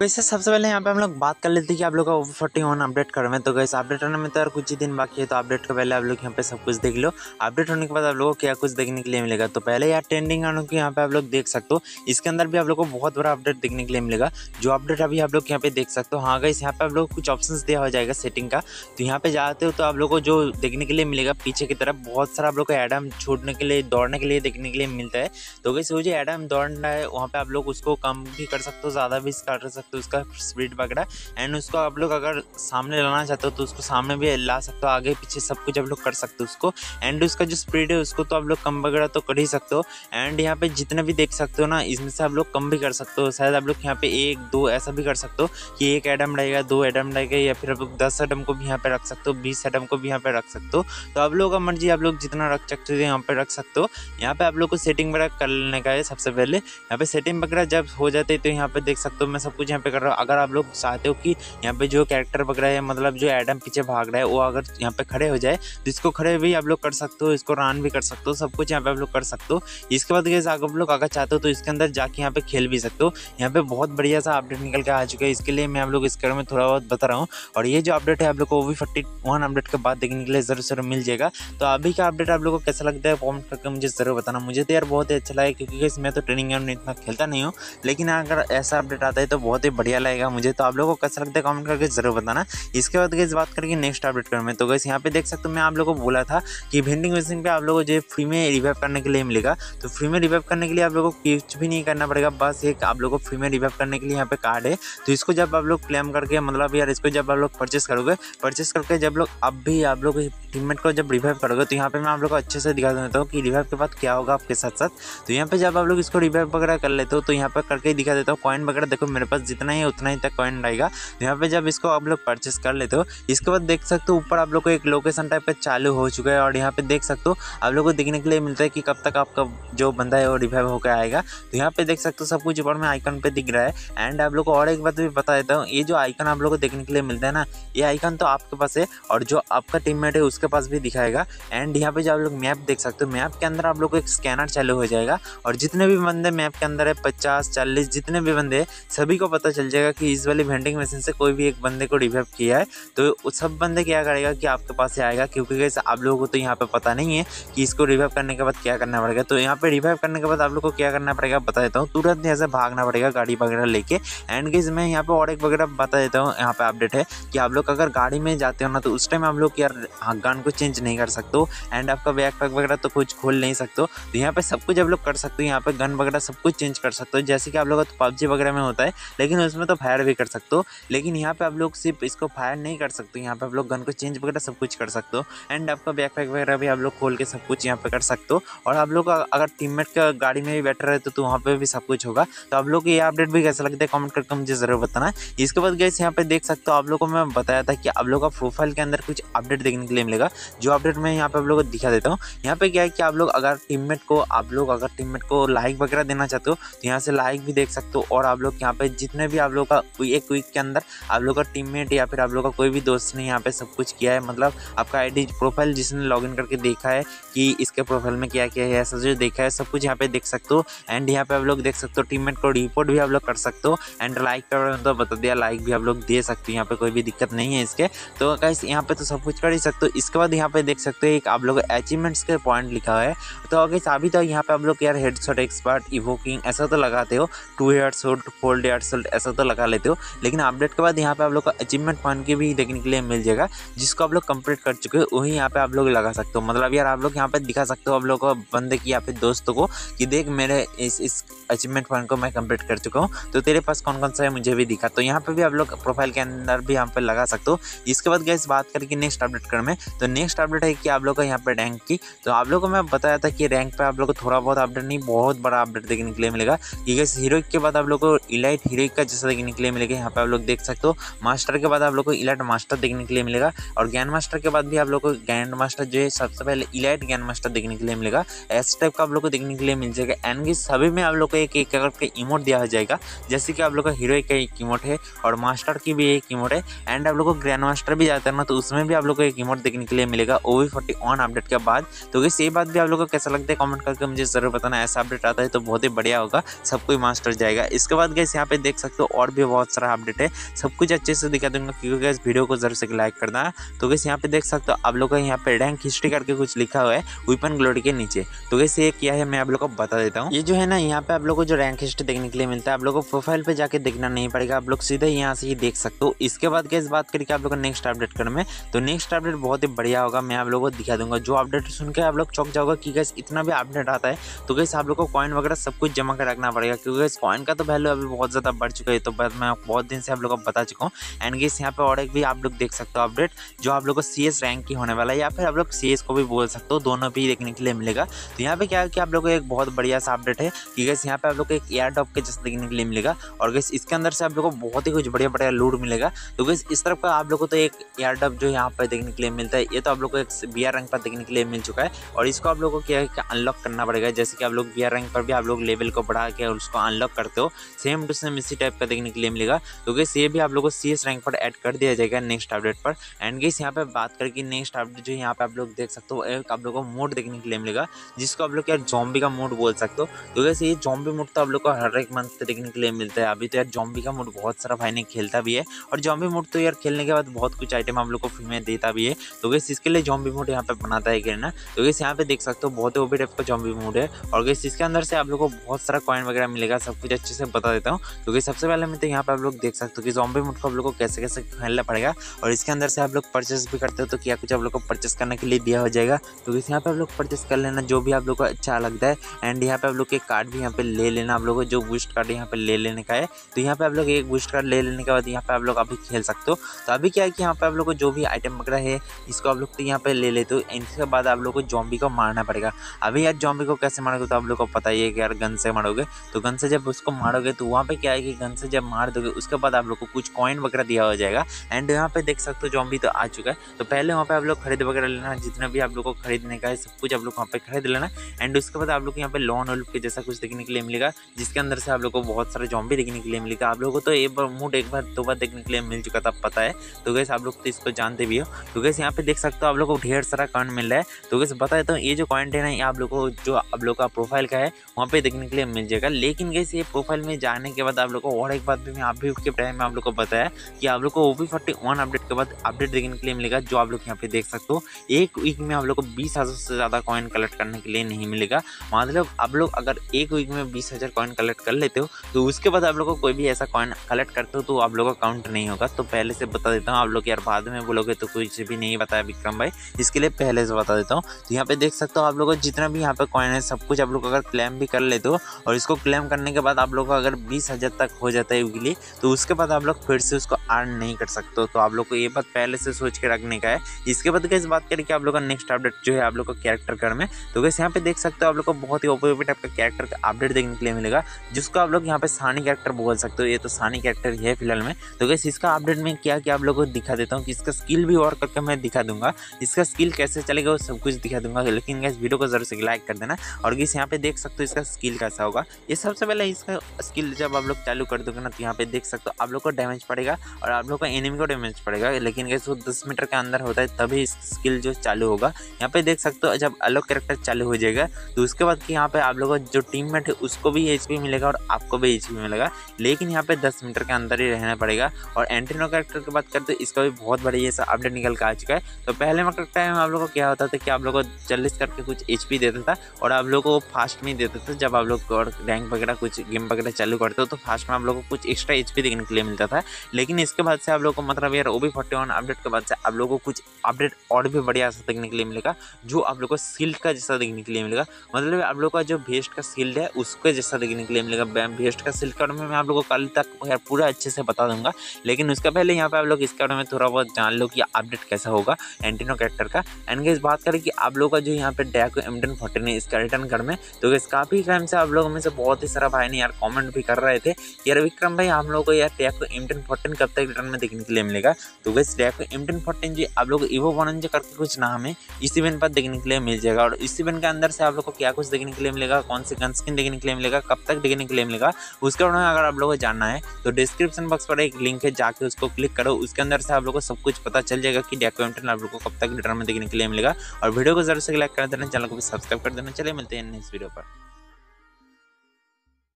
वैसे सबसे पहले यहाँ पे हम लोग बात कर लेते हैं कि आप लोग का ओवर फोर्टी वन अपडेट करवाएँ तो गैस अपडेट होने में तो यार कुछ ही दिन बाकी है तो अपडेट के पहले आप लोग यहाँ पे सब कुछ देख लो। अपडेट होने के बाद आप लोगों को क्या कुछ देखने के लिए मिलेगा? तो पहले यार ट्रेंडिंग गानों की यहाँ पे आप लोग देख सकते हो। इसके अंदर भी आप लोग को बहुत बड़ा अपडेट देखने के लिए मिलेगा। जो अपडेट अभी आप लोग यहाँ पे देख सकते हो हाँ गैस यहाँ पे आप लोग कुछ ऑप्शन दिया हो जाएगा सेटिंग का। तो यहाँ पे जाते हो तो आप लोग को जो देखने के लिए मिलेगा, पीछे की तरफ़ बहुत सारा आप लोग को एडम छोड़ने के लिए, दौड़ने के लिए देखने के लिए मिलता है। तो गैस वो जो एडम दौड़ना है, वहाँ पे आप लोग उसको कम भी कर सकते हो, ज़्यादा भी कर सकते हो उसका स्पीड पकड़ा। एंड उसको आप लोग अगर सामने लाना चाहते हो तो उसको सामने भी ला सकते हो, आगे पीछे सब कुछ आप लोग कर सकते हो उसको। एंड उसका जो स्पीड है उसको तो आप लोग कम वगैरह तो कर ही सकते हो। एंड यहाँ पे जितने भी देख सकते हो ना, इसमें से आप लोग कम भी कर सकते हो। शायद आप लोग यहाँ पे एक, दो ऐसा भी कर सकते हो कि एक एडम रहेगा दो एडम रहेगा या फिर आप लोग दस एडम को भी यहाँ पे रख सकते हो, बीस एडम को भी यहाँ पे रख सकते हो। तो आप लोगों का मर्ज़ी आप लोग जितना रख सकते हो, यहाँ पे रख सकते हो। यहाँ पे आप लोग को सेटिंग वगैरह कर लेने का है सबसे पहले। यहाँ पे सेटिंग वगैरह जब हो जाते हैं तो यहाँ पे देख सकते हो, मैं सब कुछ यहाँ पे कर रहा हूँ? अगर आप लोग चाहते हो कि यहाँ पे जो कैरेक्टर वगैरह है मतलब जो एडम पीछे भाग रहा है, वो अगर यहाँ पे खड़े हो जाए तो इसको खड़े भी आप लोग कर सकते हो, इसको रन भी कर सकते हो, सब कुछ यहाँ पे आप लोग कर सकते हो। इसके बाद गैस आप लोग अगर चाहते हो तो इसके अंदर जाके यहाँ पे खेल भी सकते हो। यहाँ पे बहुत बढ़िया सा अपडेट निकल के आ चुका है। इसके लिए मैं आप लोग बारे में थोड़ा बहुत बता रहा हूँ। और ये जो अपडेट है, आप लोग को वो भी फोर्टी वन अपडेट के बाद देखने के लिए ज़रूर ज़रूर मिल जाएगा। तो अभी का अपडेट आप लोग को कैसा लगता है कॉमेंट करके मुझे ज़रूर बताना। मुझे तो यार बहुत ही अच्छा लगा, क्योंकि मैं तो ट्रेनिंग इतना खेलता नहीं हूँ। लेकिन अगर ऐसा अपडेट आता है तो बहुत ही बढ़िया लगेगा मुझे। तो आप लोगों को कैसा लगता है कमेंट करके ज़रूर बताना। इसके बाद गैस बात करके नेक्स्ट अपडेट कर में। तो गैस यहाँ पे देख सकते हो मैं आप लोगों को बोला था कि वेंडिंग मशीन पे आप लोगों को जो फ्री में रिवाइव करने के लिए मिलेगा। तो फ्री में रिवाइव करने के लिए आप लोगों को कुछ भी नहीं करना पड़ेगा। बस एक आप लोगों को फ्री में रिवाइव करने के लिए यहाँ पे कार्ड है। तो इसको जब आप लोग क्लेम करके मतलब यार इसको जब आप लोग परचेस करोगे परचेस करके जब लोग अब भी आप लोग टीममेट को जब रिवाइव करोगे तो यहाँ पे मैं आप लोग को अच्छे से दिखा देता हूँ कि रिवाइव के बाद क्या होगा आपके साथ साथ तो यहाँ पे जब आप लोग इसको रिवाइव वगैरह कर लेते हो तो यहाँ पर करके दिखा देता हूँ। कॉइन वगैरह देखो मेरे पास जितना ही, उतना ही तक कॉइन रहेगा। तो यहाँ पे जब इसको आप लोग परचेस कर लेते हो, इसके बाद देख सकते हो ऊपर आप लोग को एक लोकेशन टाइप का चालू हो चुका है और यहाँ पे देख सकते हो आप लोग को देखने के लिए मिलता है कि कब तक आपका जो बंदा है वो रिवाइव होकर आएगा। तो यहाँ पे देख सकते हो सब कुछ ऊपर में आइकन पे दिख रहा है। एंड आप लोग को और एक बात भी बता देता हूँ, ये जो आइकन आप लोग को देखने के लिए मिलता है ना, ये आइकन तो आपके पास है और जो आपका टीममेट है उसके पास भी दिखाएगा। एंड यहाँ पे जो आप लोग मैप देख सकते हो मैप के अंदर आप लोग को एक स्कैनर चालू हो जाएगा। और जितने भी बंदे मैप के अंदर है, पचास, चालीस, जितने भी बंदे सभी को पता चल जाएगा कि इस वाली वेंडिंग मशीन से कोई भी एक बंदे को रिवाइव किया है तो सब बंदे क्या करेगा कि आपके पास से आएगा, क्योंकि कैसे आप लोगों को तो यहाँ पे पता नहीं है कि इसको रिवाइव करने के बाद क्या करना पड़ेगा। तो यहाँ पे रिवाइव करने के बाद आप लोग को क्या करना पड़ेगा, बता देता हूँ। तुरंत यहाँ से भागना पड़ेगा गाड़ी वगैरह लेके। एंड गेज मैं यहाँ पे और एक वगैरह बता देता हूँ, यहाँ पे अपडेट है कि आप लोग अगर गाड़ी में जाते हो ना तो उस टाइम आप लोग यार गन को चेंज नहीं कर सकते हो। एंड आपका बैग पैक वगैरह तो कुछ खोल नहीं सकते तो यहाँ पे सब कुछ आप लोग कर सकते हो, यहाँ पे गन वगैरह सब कुछ चेंज कर सकते हो। जैसे कि आप लोग तो पबजी वगैरह में होता है लेकिन उसमें तो फायर भी कर सकते हो। लेकिन यहाँ पे आप लोग सिर्फ़ इसको फायर नहीं कर सकते, यहाँ पे आप लोग गन को चेंज वगैरह सब कुछ कर सकते हो। एंड आपका बैक पैक वगैरह भी आप लोग खोल के सब कुछ यहाँ पे कर सकते हो। और आप लोग अगर टीममेट का गाड़ी में भी बैठे रहते तो वहाँ पे भी सब कुछ होगा। तो आप लोग को ये अपडेट भी कैसा लगता है कॉमेंट करके मुझे ज़रूर बताना। इसके बाद गैस यहाँ पे देख सकते हो आप लोग को मैं बताया था कि आप लोग का प्रोफ़ाइल के अंदर कुछ अपडेट देखने के लिए मिलेगा। जो अपडेट मैं यहाँ पे आप लोग को दिखा देता हूँ। यहाँ पे क्या है कि आप लोग अगर टीममेट को, आप लोग अगर टीममेट को लाइक वगैरह देना चाहते हो तो यहाँ से लाइक भी देख सकते हो। और आप लोग यहाँ पे जितने भी आप लोग का एक वीक के अंदर आप लोग का टीममेट या फिर आप लोग का कोई भी दोस्त ने यहाँ पे सब कुछ किया है? मतलब आपका आईडी प्रोफ़ाइल जिसने लॉगिन करके देखा है कि इसके प्रोफ़ाइल में क्या क्या है, ऐसा जो देखा है, सब कुछ यहाँ पे देख सकते हो। एंड यहाँ पे आप लोग देख सकते हो टीममेट को रिपोर्ट भी आप लोग कर सकते हो। एंड लाइक कर तो बता दिया लाइक भी आप लोग दे सकते हो। यहाँ पे कोई भी दिक्कत नहीं है इसके। तो कैसे यहाँ पे तो सब कुछ कर ही सकते हो। इसके बाद यहाँ पे देख सकते हो, एक आप लोग अचीवमेंट्स के पॉइंट लिखा हुआ है। तो अगर अभी तो यहाँ पे आप लोग यार हेड शॉट एक्सपर्ट इवोकिंग ऐसा तो लगाते हो। Two head shot fold shot ऐसा तो लगा लेते हो। लेकिन अपडेट के बाद यहाँ पे आप लोग को अचीवमेंट पॉइंट की भी देखने के लिए मिल जाएगा, जिसको आप लोग कंप्लीट कर चुके हो, वही यहाँ पे आप लोग लगा सकते हो। मतलब यार आप लोग यहाँ पे दिखा सकते हो आप लोग को बंदे की या फिर दोस्तों को कि देख मेरे इस इस अचीवमेंट पॉइंट को मैं कंप्लीट कर चुका हूँ। तो तेरे पास कौन कौन सा है मुझे भी दिखा। तो यहाँ पे भी आप लोग प्रोफ़ाइल के अंदर भी यहाँ पे लगा सकते हो। इसके बाद गैस बात करके नेक्स्ट अपडेट कर में। तो नेक्स्ट अपडेट है कि आप लोग को यहाँ पे रैंक की। तो आप लोग को मैं बताया था कि रैंक पे आप लोग को थोड़ा बहुत अपडेट नहीं, बहुत बड़ा अपडेट देखने के लिए मिलेगा। कि गैस हीरो के बाद आप लोग को इलाइट हीरो का जैसा देखने के लिए मिलेगा, यहाँ पे आप लोग देख सकते हो। मास्टर के बाद आप लोग को इलाइट मास्टर देखने के लिए मिलेगा, और ज्ञान मास्टर के बाद भी आप लोग को ग्रैंड मास्टर जो है, सबसे पहले इलाइट ज्ञान मास्टर देखने के लिए मिलेगा। एस टाइप का आप लोग को देखने के लिए मिल जाएगा एंड सभी में आप लोग को एक एक करके इमोट दिया जाएगा, जैसे कि आप लोग का हीरो का एक इमोट है, और मास्टर की भी एक इमोट है एंड आप लोग को ग्रैंड मास्टर भी जाता है ना तो उसमें भी आप लोग को एक इमोट देखने के लिए मिलेगा O B forty on update के बाद। तो ये बात भी आप लोग को कैसा लगता है कमेंट करके मुझे ज़रूर बताना, ऐसा अपडेट आता है तो बहुत ही बढ़िया होगा, सब कोई मास्टर जाएगा। इसके बाद गैस यहाँ पे देख सकते सकते हो और भी बहुत सारा अपडेट है। सब कुछ अच्छे से दिखा दूँगा, क्योंकि इस वीडियो को ज़रूर से लाइक करना। है तो कैसे यहाँ पे देख सकते हो आप लोग का यहाँ पे रैंक हिस्ट्री करके कुछ लिखा हुआ है विपन ग्लोरी के नीचे। तो कैसे ये क्या है मैं आप लोग को बता देता हूँ। ये जो है ना, यहाँ पे आप लोग को जो रैंक हिस्ट्री देखने के लिए मिलता है, आप लोग को प्रोफ़ाइल पे जाके देखना नहीं पड़ेगा। आप लोग सीधे यहाँ से ही देख सकते हो। इसके बाद कैसे बात करके आप लोग नेक्स्ट अपडेट करने में तो नेक्स्ट अपडेट बहुत ही बढ़िया होगा, मैं आप लोगों को दिखा दूँगा। जो अपडेट सुन के आप लोग चौक जाओगे कि गैस इतना भी अपडेट आता है तो कैसे आप लोग को कॉइन वगैरह सब कुछ जमा कर रखना पड़ेगा, क्योंकि कॉइन का तो वैल्यू अभी बहुत ज़्यादा बढ़ चुका है तो मैं बहुत दिन से आप लोग को बता चुका हूँ। एंड गेस यहाँ पे और एक भी आप लोग देख सकते हो अपडेट जो आप लोग को सीएस रैंक की होने वाला है, या फिर आप लोग सीएस को भी बोल सकते हो, दोनों भी देखने के लिए मिलेगा। तो यहाँ पे क्या है कि आप लोग को एक बहुत बढ़िया सा अपडेट है कि गैस यहाँ पे आप लोग को एक एयर डॉप के जैसे देखने के लिए मिलेगा। और गैस इसके अंदर से आप लोग को बहुत ही कुछ बढ़िया बढ़िया लूट मिलेगा। तो गैस इस तरफ़ का आप लोग को तो एक एयर डॉप जो यहाँ पर देखने के लिए मिलता है, ये तो आप लोग को एक बी रंग पर देखने के लिए मिल चुका है। और इसको आप लोग को क्या है अनलॉक करना पड़ेगा, जैसे कि आप लोग बी रंग पर भी आप लोग लेवल को बढ़ा के उसको अनलॉक करते हो। सेम टू सेम इसी का देखने के लिए मिलेगा। तो गैस ये भी आप लोग को सी रैंक पर ऐड कर दिया जाएगा नेक्स्ट अपडेट पर। एंड गैस यहाँ पे बात करके नेक्स्ट अपडेट जो यहाँ पे आप लोग देख सकते हो, एक आप लोग को मोड देखने के लिए मिलेगा, जिसको आप लोग यार जॉम्बी का मोड बोल सकते हो। तो वैसे ये जॉम्बी मोड तो आप लोग को हर एक मंथ देखने के लिए मिलता है। अभी तो यार जॉम्बी का मोड बहुत सारा भाई ने खेलता भी है। और जॉम्बी मोड तो यार खेलने के बाद बहुत कुछ आइटम आप लोग को फ्री में देता भी है। तो वैसे इसके लिए जॉम्बी मोड यहाँ पे बनाता है गिरना तो वैसे यहाँ पे देख सकते हो, बहुत ओबी टाइप का जॉम्बी मोड है। और वैसे इसके अंदर से आप लोग को बहुत सारा कॉइन वगैरह मिलेगा, सब कुछ अच्छे से बता देता हूँ। तो क्योंकि सबसे पहले मैं तो यहाँ पे आप लोग देख सकते हो कि जॉम्बी मोड को आप लोग को कैसे कैसे खेलना पड़ेगा और इसके अंदर से आप लोग परचेस भी करते हो तो क्या कुछ आप लोग को परचेस करने के लिए दिया हो जाएगा। तो इस यहाँ पे आप लोग परचेस कर लेना जो भी आप लोग को अच्छा लगता है। एंड यहाँ पे आप लोग के कार्ड भी यहाँ पे ले लेना आप लोग को, जो बूस्ट कार्ड यहाँ पे ले लेने का है। तो यहाँ पे आप लोग एक बूस्ट कार्ड ले लेने के बाद यहाँ पे आप लोग अभी खेल सकते हो। तो अभी क्या है कि यहाँ पे आप लोग को जो भी आइटम वगैरह है, इसको आप लोग तो यहाँ पे ले लेते हो। एंड इसके बाद आप लोग को जॉम्बी को मारना पड़ेगा। अभी यार जॉम्बी को कैसे मारोगे तो आप लोग को पता ही है कि यार गन से मारोगे। तो गन से जब उसको मारोगे तो वहाँ पे क्या है कि गन से जब मार दोगे, उसके बाद आप लोग को कुछ कॉइन वगैरह दिया हो जाएगा। एंड यहाँ पे देख सकते हो जॉम्बी तो आ चुका है। तो पहले वहाँ पे आप लोग खरीद वगैरह लेना, जितना भी आप लोग को खरीदने का है, सब कुछ आप लोग वहाँ पे खरीद लेना। एंड उसके बाद आप लोग यहाँ पे लॉन वोल्फ के जैसा कुछ देखने के लिए मिलेगा, जिसके अंदर से आप लोग को बहुत सारे जॉम्बी देखने के लिए मिलेगा। आप लोग को तो एक बार मूड एक बार, दो बार देखने के लिए मिल चुका था पता है। तो गैस आप लोग तो इसको जानते भी हो। तो गैस यहाँ पे देख सकते हो आप लोग को ढेर सारा कॉइन मिल रहा है। तो गैस बता देता हूँ, ये जो कॉइंट है ना आप लोग को, जो आप लोग का प्रोफ़ाइल का है, वहाँ पे देखने के लिए मिल जाएगा। लेकिन गैस ये प्रोफ़ाइल में जाने के बाद आप लोग को और एक बात भी मैं अभी के टाइम में आप लोग को बताया कि आप लोग को ओ फोर्टी वन अपडेट के बाद अपडेट देखने के लिए मिलेगा, जो आप लोग यहाँ पे देख सकते हो। एक वीक में आप लोग को बीस हज़ार से ज़्यादा कॉइन कलेक्ट करने के लिए नहीं मिलेगा। मतलब आप लोग अगर एक वीक में बीस हज़ार कॉइन कलेक्ट कर लेते हो तो उसके बाद आप लोग को कोई भी ऐसा कॉइन कलेक्ट करते हो तो आप लोग का काउंट नहीं होगा। तो पहले से बता देता हूँ आप लोग, यार बाद में बोलोगे तो कुछ भी नहीं बताया विक्रम भाई। इसके लिए पहले से बता देता हूँ। तो यहाँ पे देख सकते हो आप लोग को जितना भी यहाँ पे कॉइन है, सब कुछ आप लोग अगर क्लेम भी कर लेते हो, और इसको क्लेम करने के बाद आप लोग को अगर बीस हज़ार तक हो जाता है वीकली तो उसके बाद आप लोग फिर से उसको अर्न नहीं कर सकते तो आप लोग को ये बात पहले से सोच के रखने का है। इसके बाद कैसे बात करें कि आप लोग का नेक्स्ट अपडेट जो है आप लोग का कैरेक्टर कर में तो कैसे यहाँ पे देख सकते हो आप लोग को बहुत ही ओपी टाइप का कैरेक्टर का अपडेट देखने के लिए मिलेगा, जिसको आप लोग यहाँ पे सानी कैरेक्टर बोल सकते हो। ये तो सानी कैरेक्टर है फ़िलहाल में। तो कैसे इसका अपडेट में क्या क्या आप लोग को दिखा देता हूँ कि इसका स्किल भी और करके मैं दिखा दूँगा। इसका स्किल कैसे चलेगा वो सब कुछ दिखा दूँगा। लेकिन इस वीडियो को ज़रूर से लाइक कर देना। और किस यहाँ पे देख सकते हो इसका स्किल कैसा होगा। ये सबसे पहले इसका स्किल जब आप लोग चालू कर दोगे ना तो यहाँ पे देख सकते हो, आप लोग को डैमेज पड़ेगा और आप लोग का एनिमी को डैमेज पड़ेगा। लेकिन कैसे दस मीटर के अंदर होता है, तभी स्किल जो चालू होगा। यहाँ पे देख सकते हो, जब अलग कैरेक्टर चालू हो जाएगा तो उसके बाद कि यहाँ पे आप लोगों जो टीम है, उसको भी एचपी मिलेगा और आपको भी एच मिलेगा। लेकिन यहाँ पे दस मीटर के अंदर ही रहना पड़ेगा। और एंट्रीनो कैरेक्टर की बात करते इसका भी बहुत बड़ी ये अपडेट निकल के आ चुका है। तो पहले में टाइम आप लोग को क्या होता था कि आप लोग को चालीस करके कुछ एच देता था और आप लोग को फास्ट में देता था। जब आप लोग रैंक वगैरह कुछ गेम वगैरह चालू करते हो तो फास्ट में आप लोग को कुछ एक्स्ट्रा एच देखने के लिए मिलता था। लेकिन इसके बाद से आप लोग को मतलब यार ओ बी अपडेट के बाद से आप लोग को कुछ अपडेट और भी बढ़िया सा देखने के लिए मिलेगा, जो आप लोग को सील्ड का जैसा देखने के लिए मिलेगा। मतलब आप लोग का जो भेस्ट का सील्ड है, उसके जैसा देखने के लिए मिलेगा। भेस्ट का सील्ड का मैं आप लोग को कल तक यार पूरा अच्छे से बता दूँगा। लेकिन उसका पहले यहाँ पे आप लोग इसके बारे में थोड़ा बहुत जान लो कि अपडेट कैसा होगा एंटीनो कैरेक्टर का। एंड इस बात करें कि आप लोग का जो यहाँ पे डैको एमटन फोर्टीन है इसका रिटर्न कर में तो इस काफ़ी टाइम से आप लोगों में से बहुत ही सारा भाई ने यार कमेंट भी कर रहे थे यार विक्रम भाई हम लोग को यार डैको एमटन फोर्टीन कब तक रिटर्न में देखने के लिए मिलेगा? तो वैसे डैको एमटन फोर्टीन जी, आप लोग इवो वन जो करके कुछ नाम है, इस इवेंट पर देखने के लिए मिल जाएगा। और इस इवेंट के अंदर से आप लोग को क्या कुछ देखने के लिए मिलेगा, कौन सी गन स्किन देखने के लिए मिलेगा, कब तक देखने के लिए मिलेगा, उसके बारे में अगर आप लोगों को जानना है तो डिस्क्रिप्शन बॉक्स पर एक लिंक है, जाके उसको क्लिक करो। उसके अंदर से आप लोग को सब कुछ पता चल जाएगा कि डैको एमटन आप लोग को कब तक रिटर्न में देखने के लिए मिलेगा। और वीडियो को ज़रूर से लाइक कर देना, चैनल को भी सब्सक्राइब कर देना। चले मिलते हैं नेक्स्ट वीडियो पर।